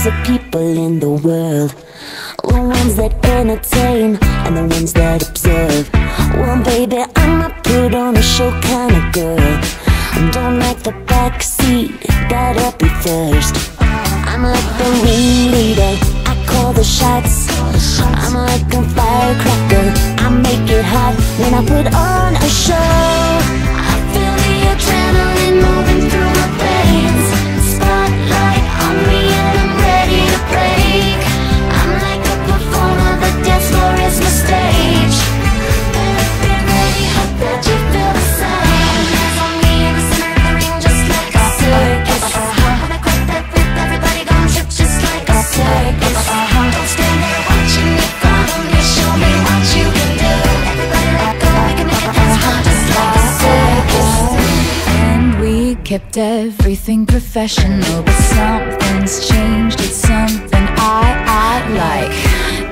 types of people in the world. The ones that entertain and the ones that observe. Well baby, I'm a put on a show kind of girl. I'm Don't like the back seat, gotta be first. I'm like the ringleader, I call the shots. I'm like a firecracker, I make it hot when I put on a show Kept everything professional, but something's changed. It's something I, I like.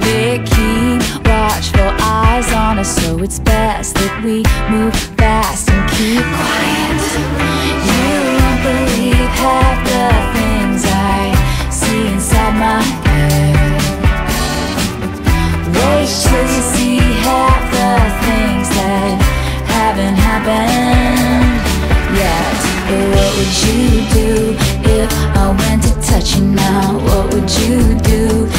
They keep watchful eyes on us, so it's best that we move fast and keep quiet. You won't believe half the things I see inside my head. Wait till you see half the things that haven't happened. But what would you do if I went to touch you now? What would you do?